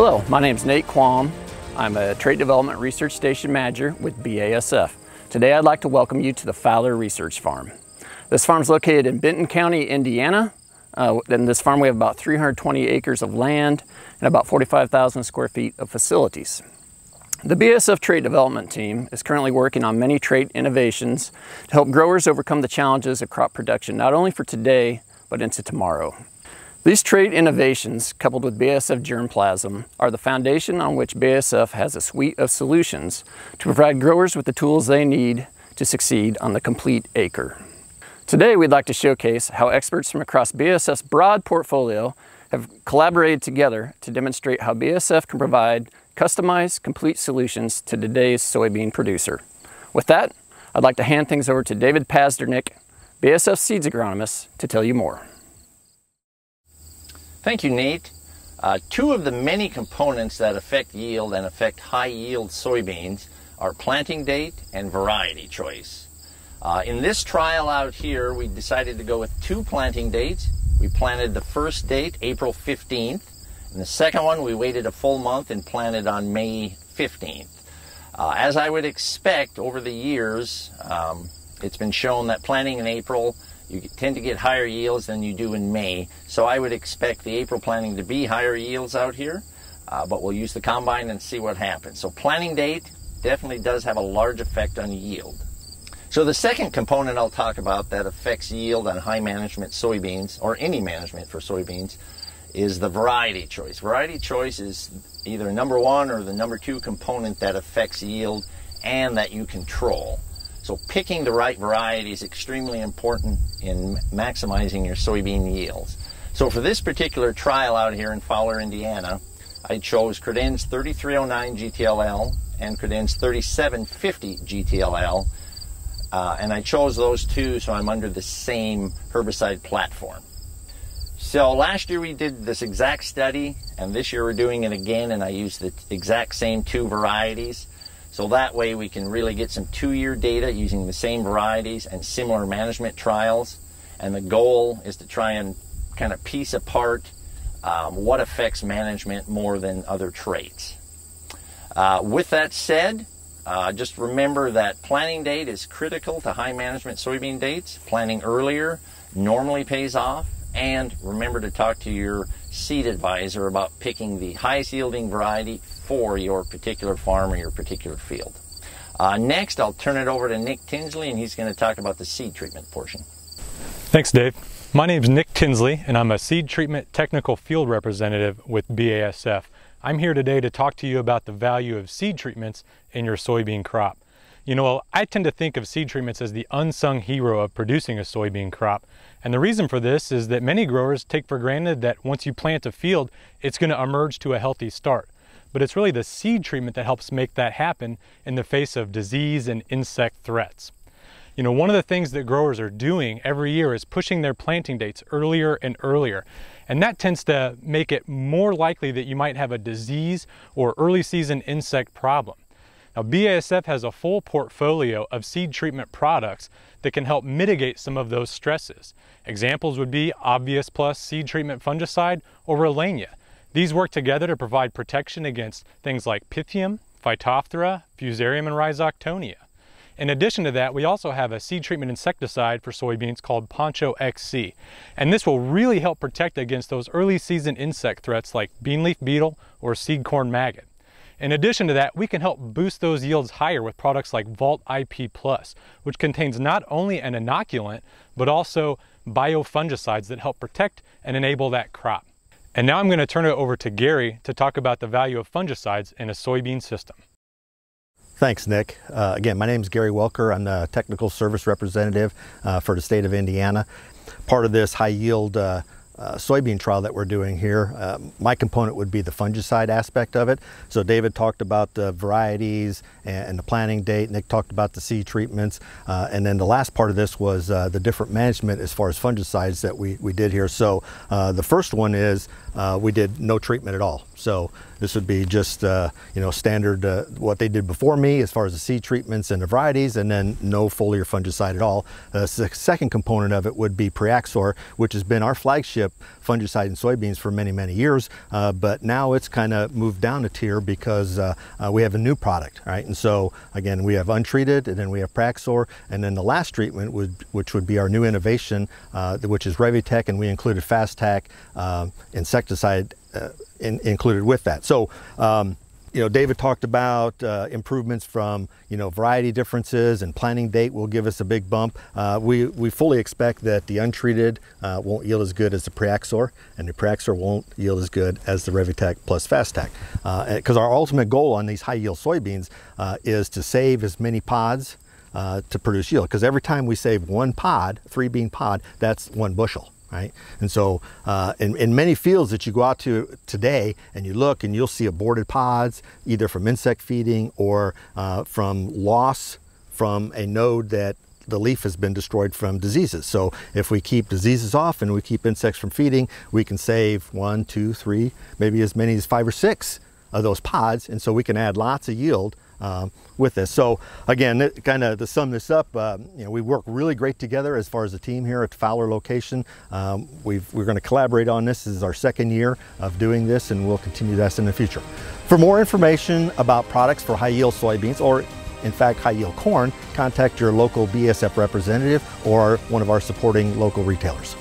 Hello, my name is Nate Quam. I'm a Trait Development Research Station Manager with BASF. Today I'd like to welcome you to the Fowler Research Farm. This farm is located in Benton County, Indiana. Uh, in this farm we have about 320 acres of land and about 45,000 square feet of facilities. The BASF Trait Development Team is currently working on many trait innovations to help growers overcome the challenges of crop production, not only for today, but into tomorrow. These trait innovations, coupled with BASF germplasm, are the foundation on which BASF has a suite of solutions to provide growers with the tools they need to succeed on the complete acre. Today we'd like to showcase how experts from across BASF's broad portfolio have collaborated together to demonstrate how BASF can provide customized, complete solutions to today's soybean producer. With that, I'd like to hand things over to David Pazdernik, BASF Seeds Agronomist, to tell you more. Thank you, Nate. Uh, two of the many components that affect yield and affect high yield soybeans are planting date and variety choice. Uh, in this trial out here, we decided to go with two planting dates. We planted the first date April 15th, and the second one we waited a full month and planted on May 15th. Uh, as I would expect over the years, um, it's been shown that planting in April you tend to get higher yields than you do in May. So I would expect the April planting to be higher yields out here, uh, but we'll use the combine and see what happens. So planting date definitely does have a large effect on yield. So the second component I'll talk about that affects yield on high management soybeans, or any management for soybeans, is the variety choice. Variety choice is either number one or the number two component that affects yield and that you control. So picking the right variety is extremely important in maximizing your soybean yields. So for this particular trial out here in Fowler, Indiana, I chose Credenz 3309 GTLL and Credenz 3750 GTLL. Uh, and I chose those two so I'm under the same herbicide platform. So last year we did this exact study, and this year we're doing it again, and I used the exact same two varieties. So that way we can really get some two-year data using the same varieties and similar management trials. And the goal is to try and kind of piece apart um, what affects management more than other traits. Uh, with that said, uh, just remember that planting date is critical to high management soybean dates. Planting earlier normally pays off. And remember to talk to your seed advisor about picking the highest yielding variety for your particular farm or your particular field. Uh, next, I'll turn it over to Nick Tinsley, and he's going to talk about the seed treatment portion. Thanks, Dave. My name is Nick Tinsley, and I'm a seed treatment technical field representative with BASF. I'm here today to talk to you about the value of seed treatments in your soybean crop. You know, I tend to think of seed treatments as the unsung hero of producing a soybean crop. And the reason for this is that many growers take for granted that once you plant a field, it's going to emerge to a healthy start. But it's really the seed treatment that helps make that happen in the face of disease and insect threats. You know, one of the things that growers are doing every year is pushing their planting dates earlier and earlier. And that tends to make it more likely that you might have a disease or early season insect problem. Now, BASF has a full portfolio of seed treatment products that can help mitigate some of those stresses. Examples would be Obvius Plus seed treatment fungicide or Relenya. These work together to provide protection against things like Pythium, Phytophthora, Fusarium, and Rhizoctonia. In addition to that, we also have a seed treatment insecticide for soybeans called Poncho XC. And this will really help protect against those early season insect threats like bean leaf beetle or seed corn maggot. In addition to that, we can help boost those yields higher with products like Vault IP Plus, which contains not only an inoculant, but also biofungicides that help protect and enable that crop. And now I'm going to turn it over to Gary to talk about the value of fungicides in a soybean system. Thanks, Nick. Uh, again, my name is Gary Welker. I'm the technical service representative uh, for the state of Indiana. Part of this high yield uh, uh, soybean trial that we're doing here, uh, my component would be the fungicide aspect of it. So David talked about the varieties and, and the planting date. Nick talked about the seed treatments. Uh, and then the last part of this was uh, the different management as far as fungicides that we, we did here. So uh, the first one is uh, we did no treatment at all. So this would be just uh, you know standard uh, what they did before me as far as the seed treatments and the varieties, and then no foliar fungicide at all. Uh, the second component of it would be Priaxor, which has been our flagship fungicide in soybeans for many many years, uh, but now it's kind of moved down a tier because uh, uh, we have a new product, right? And so again, we have untreated, and then we have Priaxor, and then the last treatment would which would be our new innovation, which is Revytek, and we included Fastac insecticide in, included with that. So, um, you know, David talked about uh, improvements from, you know, variety differences and planting date will give us a big bump. Uh, we, we fully expect that the untreated uh, won't yield as good as the Priaxor and the Priaxor won't yield as good as the Revytek plus. Because uh, our ultimate goal on these high yield soybeans uh, is to save as many pods uh, to produce yield. Because every time we save one pod, three bean pod, that's one bushel right? And so uh, in, in many fields that you go out to today and you look and you'll see aborted pods, either from insect feeding or uh, from loss from a node that the leaf has been destroyed from diseases. So if we keep diseases off and we keep insects from feeding, we can save one, two, three, maybe as many as five or six of those pods. And so we can add lots of yield um, with this. So again, kind of to sum this up, uh, you know, we work really great together as far as the team here at Fowler location. Um, we are going to collaborate on this. This is our second year of doing this and we'll continue this in the future. For more information about products for high yield soybeans or in fact high yield corn, contact your local BSF representative or one of our supporting local retailers.